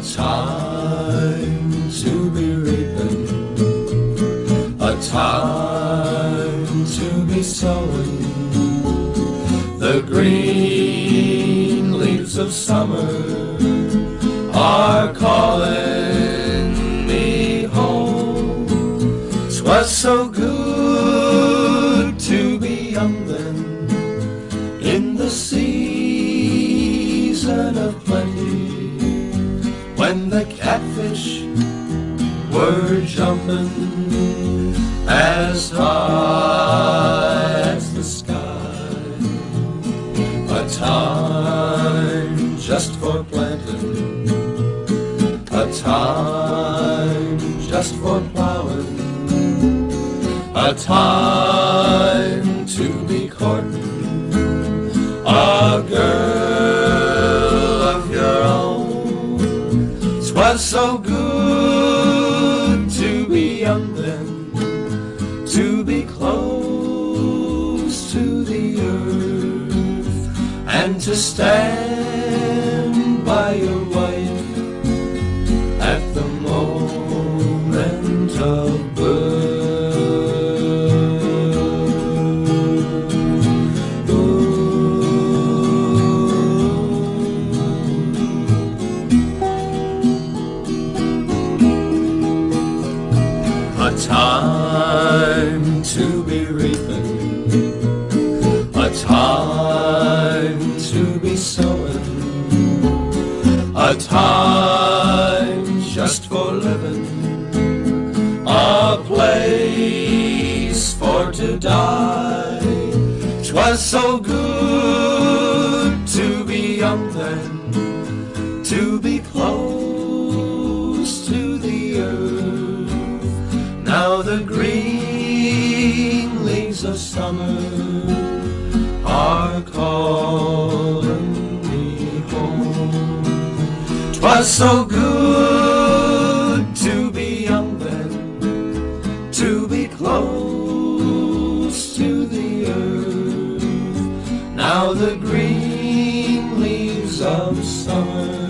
time to be reaping, a time to be sowing. The green leaves of summer when the catfish were jumping as high as the sky. A time just for planting, a time just for plowing, a time 'Twas so good to be young then, to be close to the earth, and to stand by your time to be reaping, a time to be sowing, a time just for living, a place for to die. 'Twas so good the green leaves of summer are calling me home. Twas so good to be young then, to be close to the earth. Now the green leaves of summer